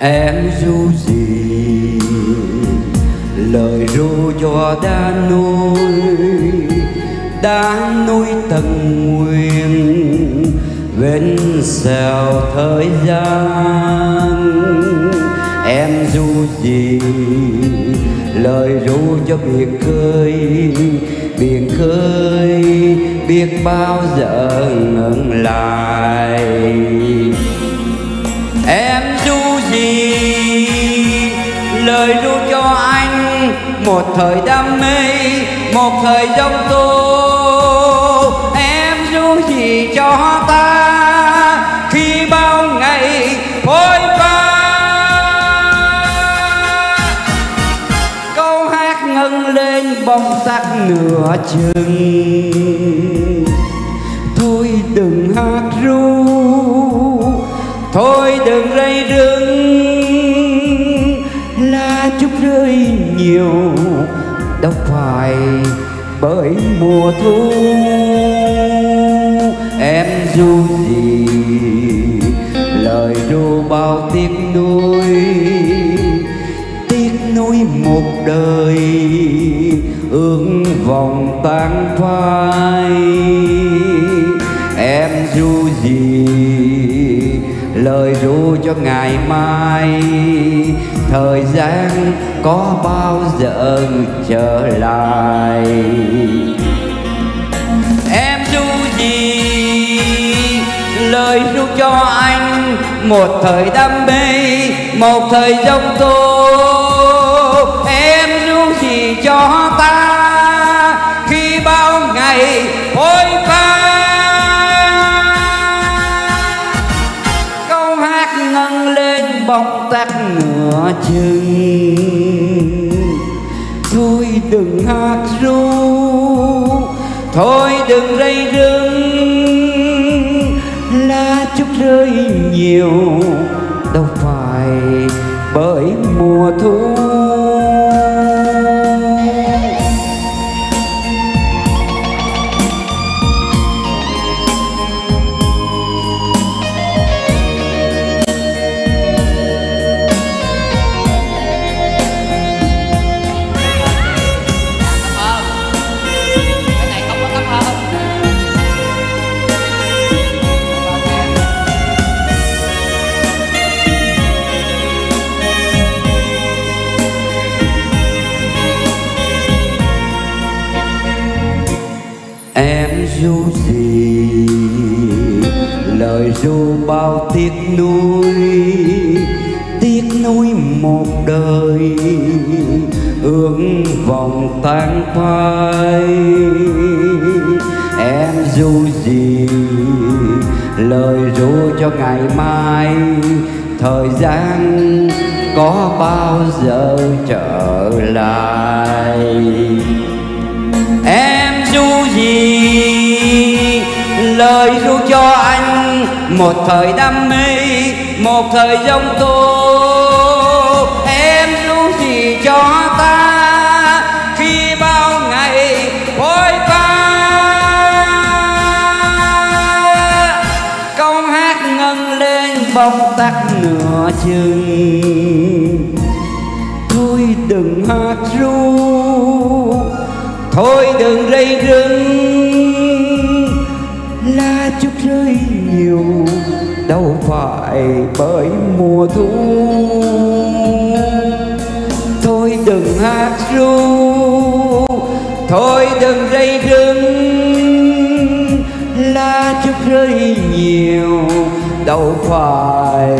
em ru gì, lời ru cho đã nuôi đã nuôi tận nguyện bên xào thời gian. Em ru gì, lời ru cho biển khơi biển khơi, biết bao giờ ngừng lại. Một thời đam mê, một thời giông tố em ru gì cho ta khi bao ngày vội qua? Câu hát ngân lên bông sắc nửa chừng. Thôi đừng hát ru, thôi đừng rây rương. Nhiều, đâu phải bởi mùa thu. Em du gì, lời ru bao tiếc nuối tiếc nuối một đời, ước vòng tan phai. Em du gì, lời ru cho ngày mai thời gian có bao giờ trở lại? Em du gì, lời ru cho anh một thời đam mê, một thời giông tố em ru gì cho lên bóng tắt nửa chừng. Thôi đừng hát ru, thôi đừng rây rừng lá chút rơi nhiều, đâu phải bởi mùa thu. Em ru gì, lời ru bao tiếc nuối tiếc nuối một đời, ước vòng tan phai. Em ru gì, lời ru cho ngày mai, thời gian có bao giờ trở lại? Chi. Lời ru cho anh một thời đam mê, một thời giông tố em ru gì cho ta khi bao ngày vội pha câu hát ngân lên bóng tắt nửa chừng. Thôi đừng hát ru thôi đừng rây rừng la chút rơi nhiều, đâu phải bởi mùa thu. Thôi đừng hát ru, thôi đừng rây rừng la chút rơi nhiều, đâu phải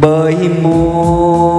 bởi mùa